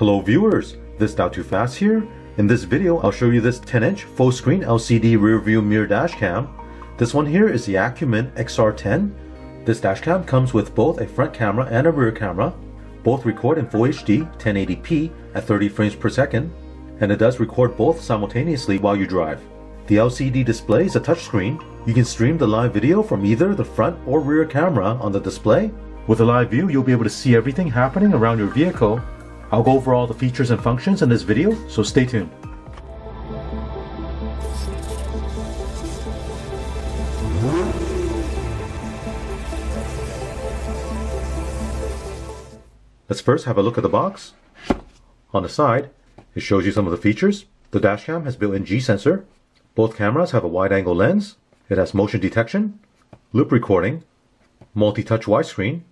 Hello viewers, this Dial2Fast here. In this video, I'll show you this 10-inch full screen LCD rear view mirror dash cam. This one here is the Acumen XR10. This dash cam comes with both a front camera and a rear camera. Both record in Full HD 1080p at 30 frames per second, and it does record both simultaneously while you drive. The LCD display is a touchscreen. You can stream the live video from either the front or rear camera on the display. With a live view, you'll be able to see everything happening around your vehicle. I'll go over all the features and functions in this video, so stay tuned. Let's first have a look at the box. On the side, it shows you some of the features. The dashcam has built-in G-sensor. Both cameras have a wide-angle lens. It has motion detection, loop recording, multi-touch widescreen,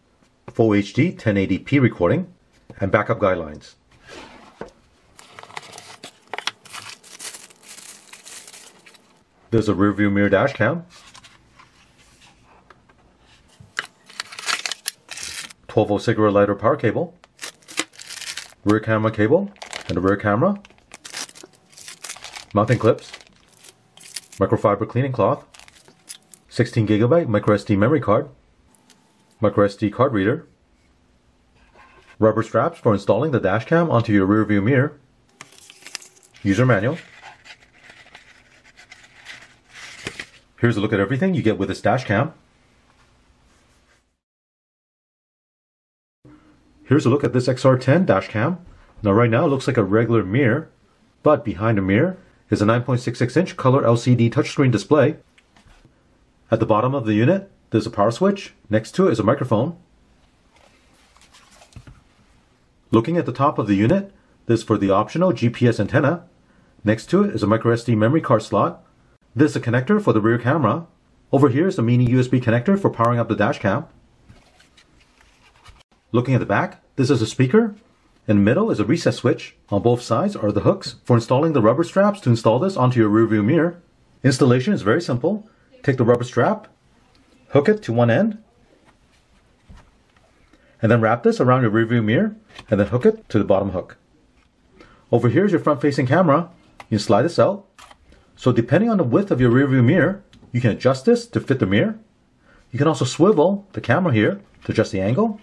full HD 1080p recording, and backup guidelines. There's a rear view mirror dash cam, 12 volt cigarette lighter power cable, rear camera cable, and a rear camera, mounting clips, microfiber cleaning cloth, 16 gigabyte microSD memory card, microSD card reader, rubber straps for installing the dash cam onto your rear view mirror, user manual. Here's a look at everything you get with this dash cam. Here's a look at this XR10 dash cam. Now right now it looks like a regular mirror, but behind the mirror is a 9.66 inch color LCD touchscreen display. At the bottom of the unit, there's a power switch. Next to it is a microphone. Looking at the top of the unit, this for the optional GPS antenna. Next to it is a microSD memory card slot. This is a connector for the rear camera. Over here is the mini USB connector for powering up the dash cam. Looking at the back, this is a speaker. In the middle is a reset switch. On both sides are the hooks for installing the rubber straps to install this onto your rearview mirror. Installation is very simple. Take the rubber strap, hook it to one end, and then wrap this around your rearview mirror, and then hook it to the bottom hook. Over here is your front-facing camera. You can slide this out. So depending on the width of your rearview mirror, you can adjust this to fit the mirror. You can also swivel the camera here to adjust the angle.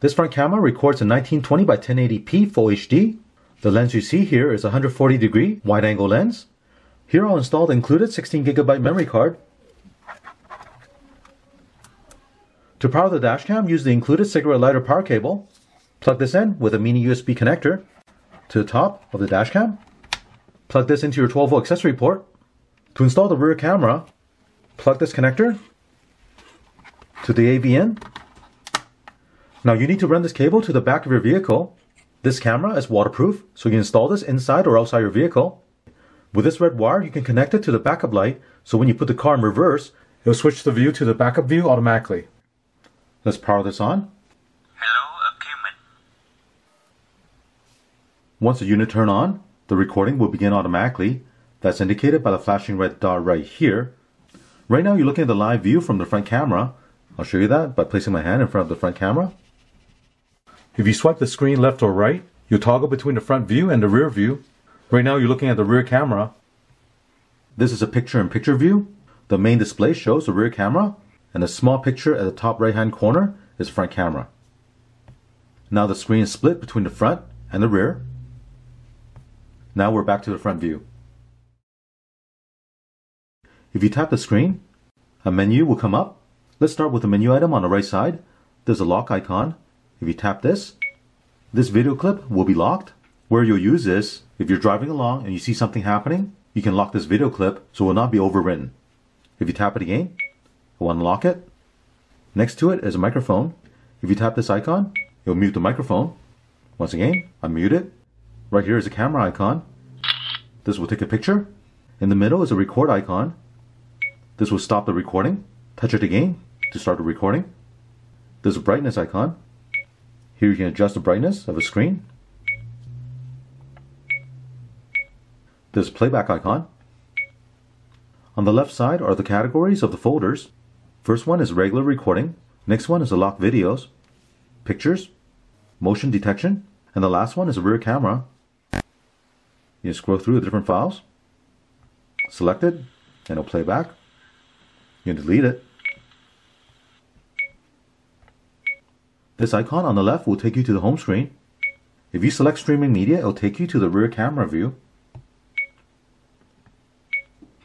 This front camera records in 1920 by 1080p Full HD. The lens you see here is a 140 degree wide angle lens. Here I'll install the included 16 gigabyte memory card. To power the dashcam, use the included cigarette lighter power cable. Plug this in with a mini USB connector to the top of the dashcam. Plug this into your 12 volt accessory port. To install the rear camera, plug this connector to the AV in. Now you need to run this cable to the back of your vehicle. This camera is waterproof, so you install this inside or outside your vehicle. With this red wire, you can connect it to the backup light, so when you put the car in reverse, it'll switch the view to the backup view automatically. Let's power this on. Hello, Acumen. Once the unit turn on, the recording will begin automatically. That's indicated by the flashing red dot right here. Right now you're looking at the live view from the front camera. I'll show you that by placing my hand in front of the front camera. If you swipe the screen left or right, you'll toggle between the front view and the rear view. Right now you're looking at the rear camera. This is a picture-in-picture view. The main display shows the rear camera, and the small picture at the top right-hand corner is front camera. Now the screen is split between the front and the rear. Now we're back to the front view. If you tap the screen, a menu will come up. Let's start with the menu item on the right side. There's a lock icon. If you tap this, this video clip will be locked. Where you'll use this, if you're driving along and you see something happening, you can lock this video clip so it will not be overwritten. If you tap it again, it will unlock it. Next to it is a microphone. If you tap this icon, it will mute the microphone. Once again, unmute it. Right here is a camera icon. This will take a picture. In the middle is a record icon. This will stop the recording. Touch it again to start the recording. There's a brightness icon. Here you can adjust the brightness of a screen. There's a playback icon. On the left side are the categories of the folders. First one is regular recording. Next one is the lock videos, pictures, motion detection, And the last one is a rear camera. You scroll through the different files, select it, and it'll play back. You delete it. This icon on the left will take you to the home screen. If you select streaming media, it'll take you to the rear camera view.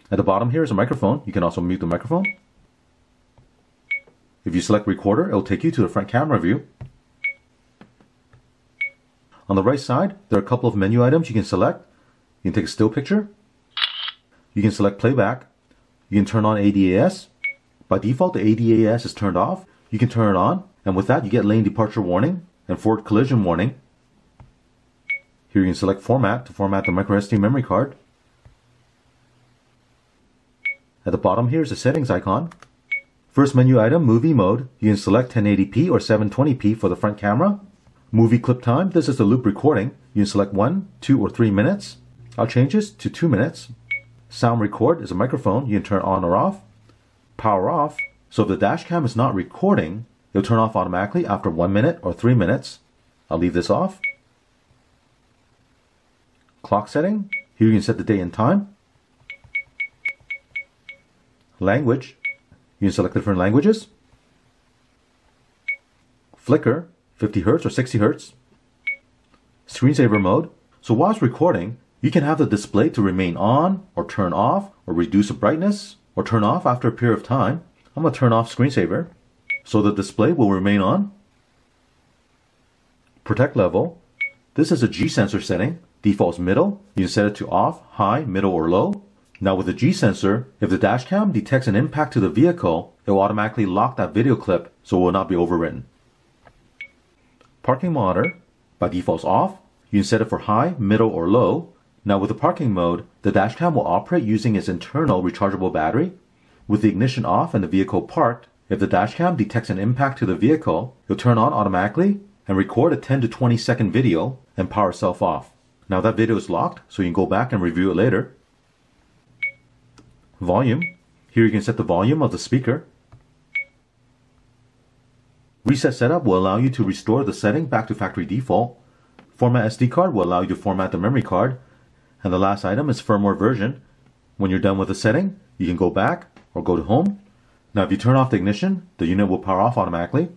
At the bottom here is a microphone. You can also mute the microphone. If you select recorder, it'll take you to the front camera view. On the right side, there are a couple of menu items you can select. You can take a still picture. You can select playback. You can turn on ADAS. By default, the ADAS is turned off. You can turn it on, and with that, you get lane departure warning and forward collision warning. Here you can select format to format the microSD memory card. At the bottom here is the settings icon. First menu item, movie mode. You can select 1080p or 720p for the front camera. Movie clip time, this is the loop recording. You can select 1, 2, or 3 minutes. I'll change this to 2 minutes. Sound record is a microphone. You can turn on or off. Power off. So if the dash cam is not recording, it'll turn off automatically after 1 minute or 3 minutes. I'll leave this off. Clock setting. Here you can set the day and time. Language. You can select different languages. Flicker. 50 Hz or 60 Hz. Screensaver mode. So while it's recording, you can have the display to remain on or turn off or reduce the brightness or turn off after a period of time. I'm to turn off screensaver so the display will remain on. Protect level. This is a G sensor setting. Defaults middle. You can set it to off, high, middle, or low. Now with the G sensor, if the dashcam detects an impact to the vehicle, it will automatically lock that video clip so it will not be overwritten. Parking monitor, by default is off. You can set it for high, middle, or low. Now with the parking mode, the dashcam will operate using its internal rechargeable battery. With the ignition off and the vehicle parked, if the dashcam detects an impact to the vehicle, it'll turn on automatically and record a 10 to 20 second video and power itself off. Now that video is locked, so you can go back and review it later. Volume. Here you can set the volume of the speaker. Reset setup will allow you to restore the setting back to factory default. Format SD card will allow you to format the memory card. And the last item is firmware version. When you're done with the setting, you can go back or go to home. Now if you turn off the ignition, the unit will power off automatically.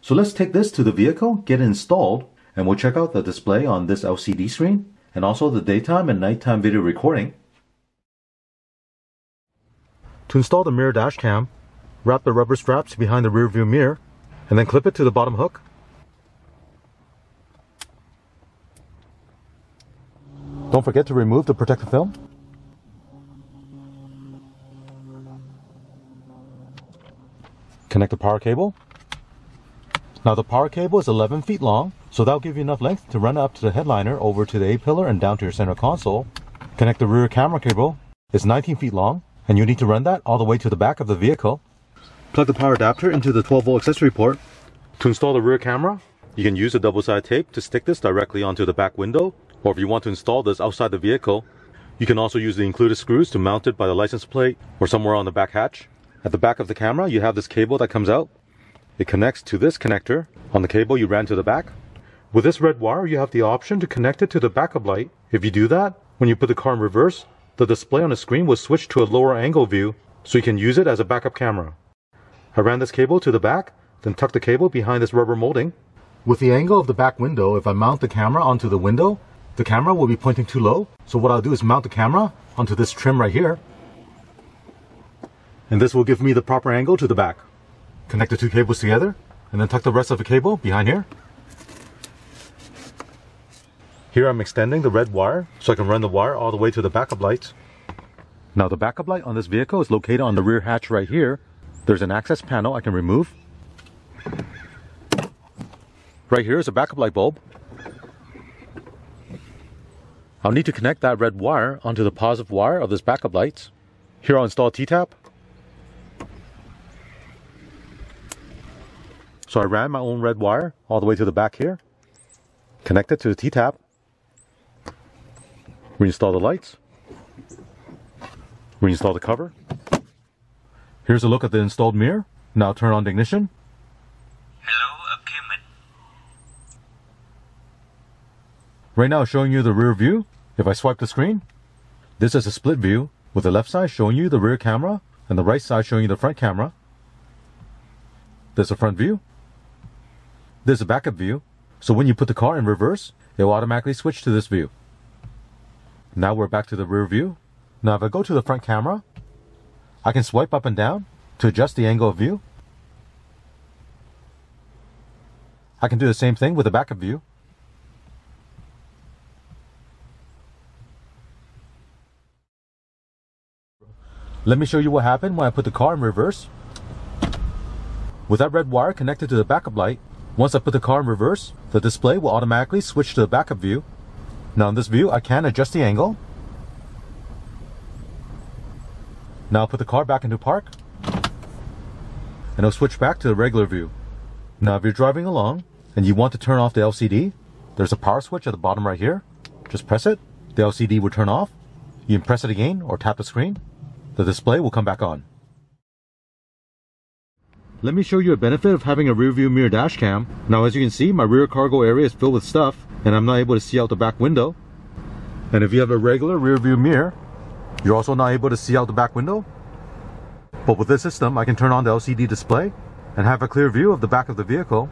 So let's take this to the vehicle, get it installed, and we'll check out the display on this LCD screen and also the daytime and nighttime video recording. To install the mirror dash cam, Wrap the rubber straps behind the rear view mirror and then clip it to the bottom hook. Don't forget to remove the protective film. Connect the power cable. Now the power cable is 11 feet long, so that'll give you enough length to run up to the headliner over to the A-pillar and down to your center console. Connect the rear camera cable. It's 19 feet long, and you need to run that all the way to the back of the vehicle. Plug the power adapter into the 12 volt accessory port. To install the rear camera, you can use a double-sided tape to stick this directly onto the back window, or if you want to install this outside the vehicle, you can also use the included screws to mount it by the license plate or somewhere on the back hatch. At the back of the camera, you have this cable that comes out. It connects to this connector on the cable you ran to the back. With this red wire, you have the option to connect it to the backup light. If you do that, when you put the car in reverse, the display on the screen will switch to a lower angle view so you can use it as a backup camera. I ran this cable to the back, then tucked the cable behind this rubber molding. With the angle of the back window, if I mount the camera onto the window, the camera will be pointing too low. So what I'll do is mount the camera onto this trim right here. And this will give me the proper angle to the back. Connect the two cables together, and then tuck the rest of the cable behind here. Here I'm extending the red wire so I can run the wire all the way to the backup lights. Now the backup light on this vehicle is located on the rear hatch right here there's an access panel I can remove. Right here is a backup light bulb. I'll need to connect that red wire onto the positive wire of this backup lights. Here I'll install T-tap. So I ran my own red wire all the way to the back here. Connect it to the T-tap. Reinstall the lights. Reinstall the cover. Here's a look at the installed mirror. Now turn on the ignition. Hello, Acumen. Right now, showing you the rear view. If I swipe the screen, this is a split view with the left side showing you the rear camera and the right side showing you the front camera. There's a front view. There's a backup view. So when you put the car in reverse, it will automatically switch to this view. Now we're back to the rear view. Now if I go to the front camera, I can swipe up and down to adjust the angle of view. I can do the same thing with the backup view. Let me show you what happened when I put the car in reverse. With that red wire connected to the backup light, once I put the car in reverse, the display will automatically switch to the backup view. Now in this view, I can adjust the angle. Now I'll put the car back into park. And it'll switch back to the regular view. Now if you're driving along and you want to turn off the LCD, there's a power switch at the bottom right here. Just press it. The LCD will turn off. You can press it again or tap the screen the display will come back on. Let me show you a benefit of having a rear view mirror dash cam. Now as you can see, my rear cargo area is filled with stuff and I'm not able to see out the back window. And if you have a regular rear view mirror, you're also not able to see out the back window. But with this system, I can turn on the LCD display and have a clear view of the back of the vehicle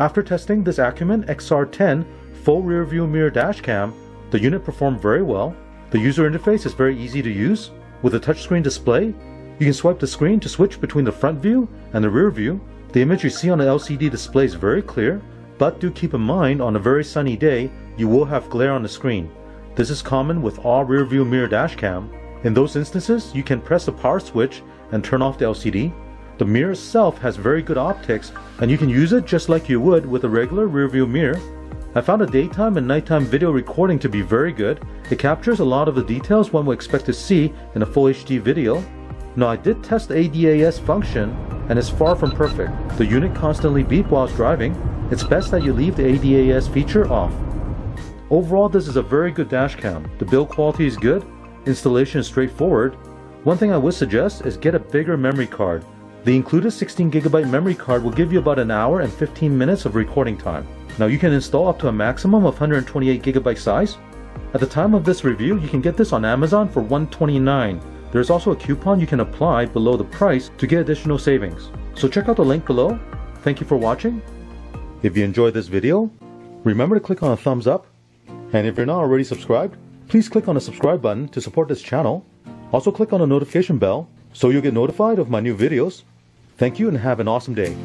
After testing this Acumen XR10 full rear view mirror dash cam, the unit performed very well. The user interface is very easy to use. With a touchscreen display, you can swipe the screen to switch between the front view and the rear view. The image you see on the LCD display is very clear, but do keep in mind on a very sunny day, you will have glare on the screen. This is common with all rear view mirror dash cam. In those instances, you can press the power switch and turn off the LCD. The mirror itself has very good optics and you can use it just like you would with a regular rearview mirror. I found the daytime and nighttime video recording to be very good. It captures a lot of the details one would expect to see in a full HD video. Now I did test the ADAS function and it's far from perfect. The unit constantly beep while driving. It's best that you leave the ADAS feature off. Overall this is a very good dashcam. The build quality is good, installation is straightforward. One thing I would suggest is get a bigger memory card. The included 16GB memory card will give you about an hour and 15 minutes of recording time. Now you can install up to a maximum of 128GB size. At the time of this review, you can get this on Amazon for 129 There's also a coupon you can apply below the price to get additional savings. So check out the link below. Thank you for watching. If you enjoyed this video, remember to click on a thumbs up. And if you're not already subscribed, please click on the subscribe button to support this channel. Also click on the notification bell so you'll get notified of my new videos. Thank you and have an awesome day.